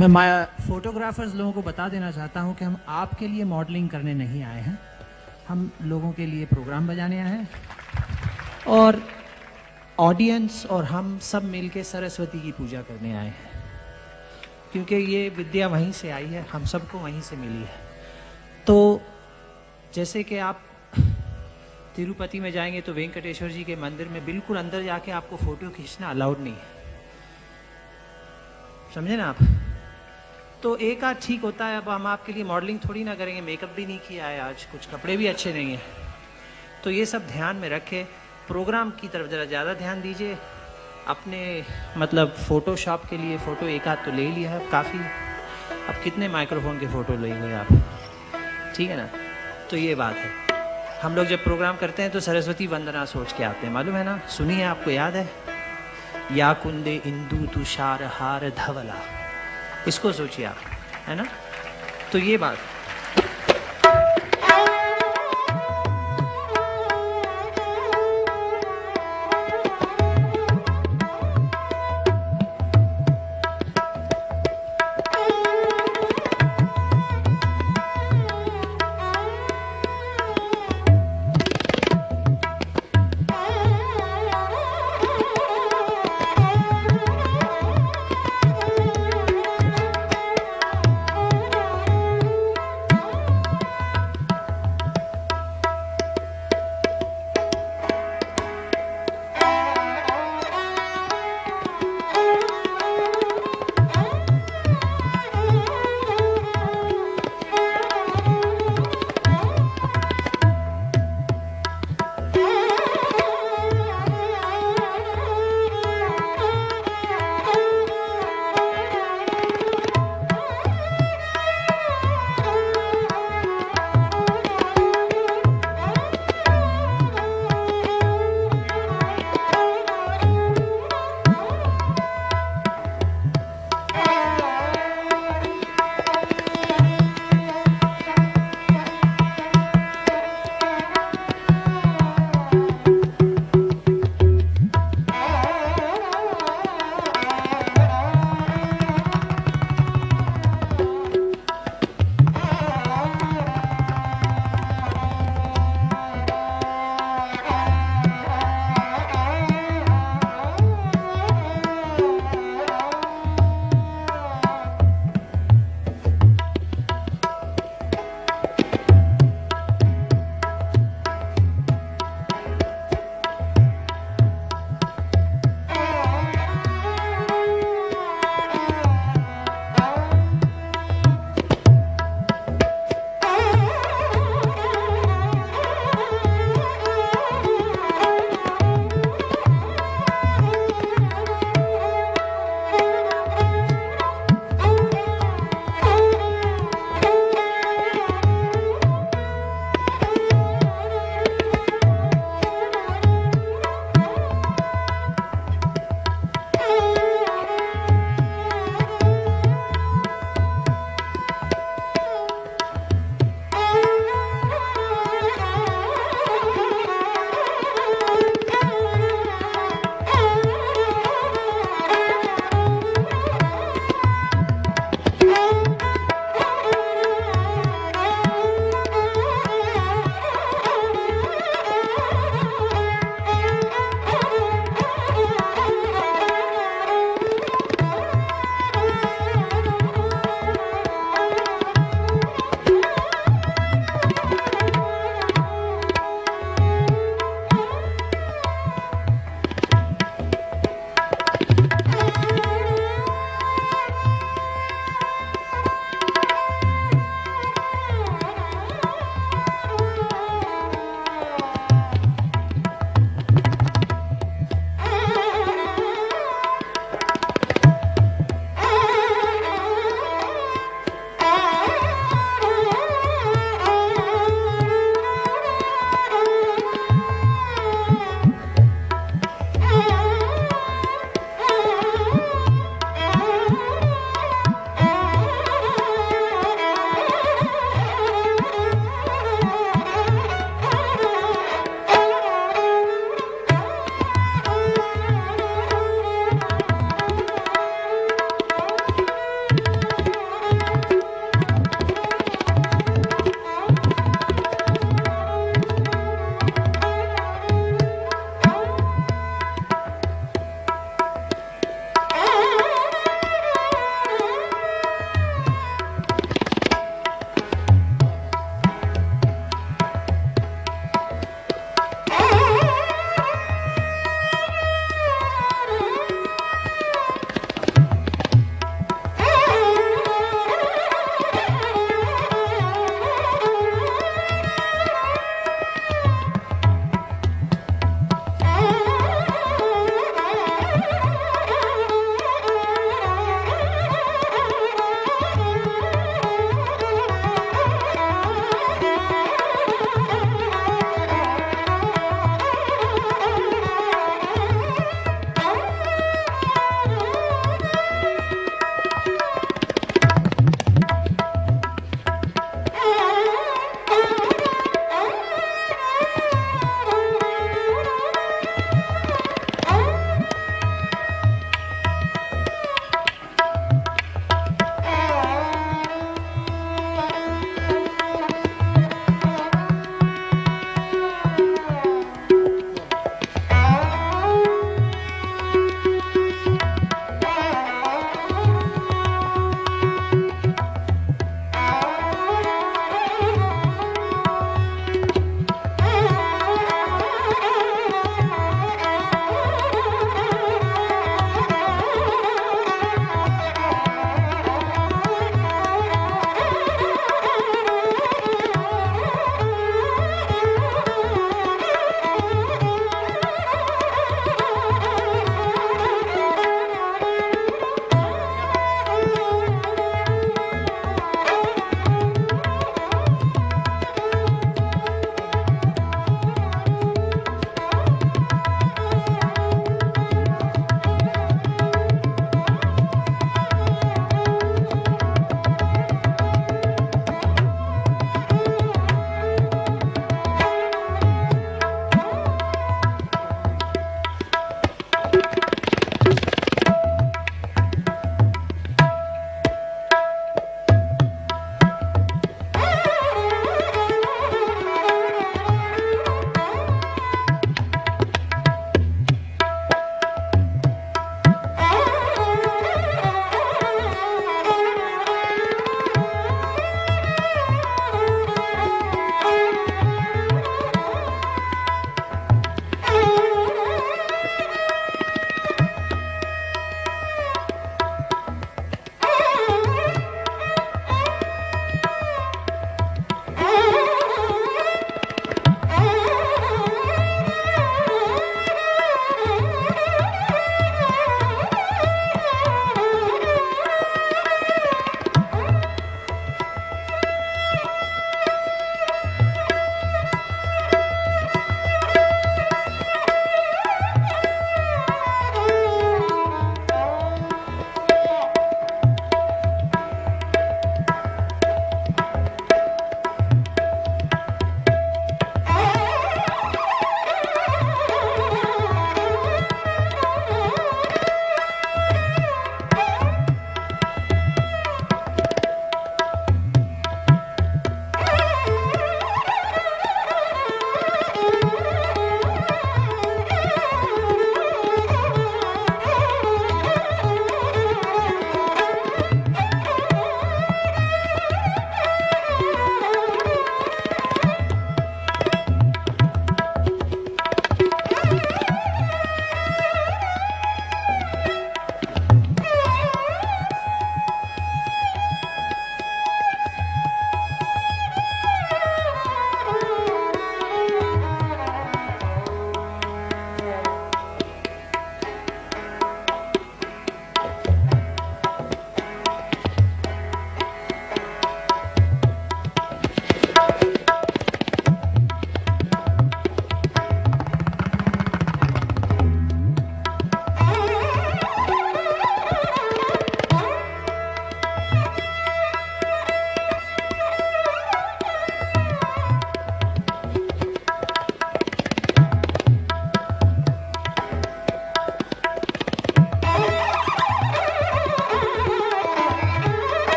मैं माया फोटोग्राफर्स लोगों को बता देना चाहता हूँ कि हम आपके लिए मॉडलिंग करने नहीं आए हैं। हम लोगों के लिए प्रोग्राम बजाने आए हैं। और ऑडियंस और हम सब मिलके सरस्वती की पूजा करने आए हैं। क्योंकि ये विद्या वहीं से आई है, हम सबको वहीं से मिली है। तो जैसे कि आप तिरुपति में जाएँगे तो वेंकटेश्वर जी के मंदिर में बिल्कुल अंदर जाके आपको फ़ोटो खींचना अलाउड नहीं है। समझे ना आप? तो एक आध ठीक होता है, अब हम आपके लिए मॉडलिंग थोड़ी ना करेंगे मेकअप भी नहीं किया है आज, कुछ कपड़े भी अच्छे नहीं हैं। तो ये सब ध्यान में रखे प्रोग्राम की तरफ़ ज़रा ज़्यादा ध्यान दीजिए। अपने मतलब फोटोशॉप के लिए फ़ोटो एक आध तो ले लिया है काफ़ी, अब कितने माइक्रोफोन के फ़ोटो लेंगे आप? ठीक है ना? तो ये बात है। हम लोग जब प्रोग्राम करते हैं तो सरस्वती वंदना सोच के आते हैं, मालूम है ना? सुनिए, आपको याद है? या कुंदे इंदु तुषार हार धवला। इसको सोचिए आप है ना? तो ये बात।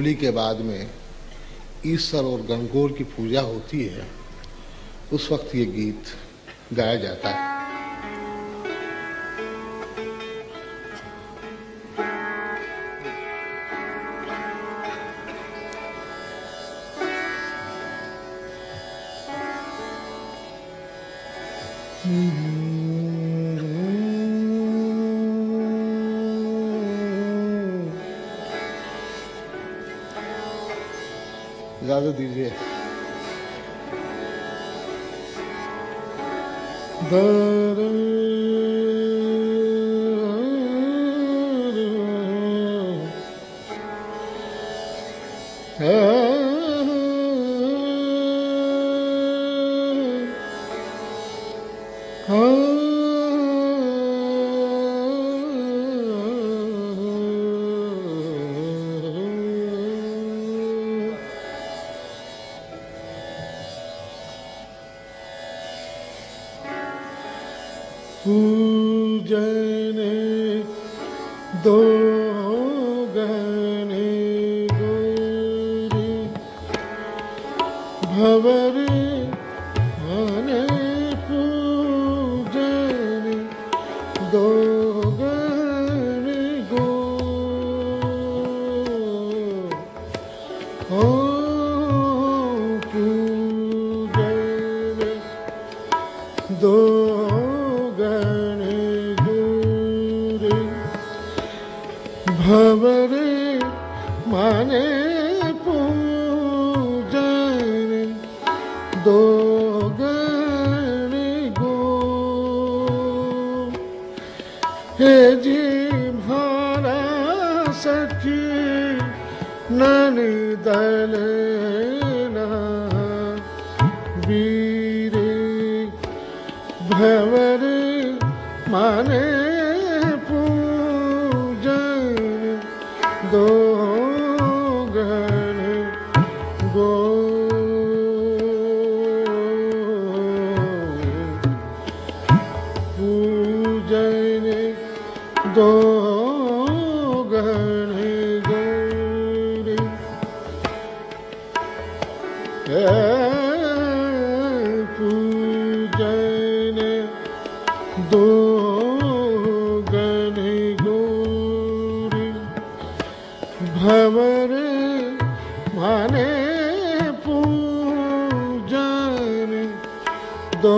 होली के बाद में ईश्वर और गंगोर की पूजा होती है, उस वक्त ये गीत गाया जाता है। da, da. गोरी भवर माने पूजन दो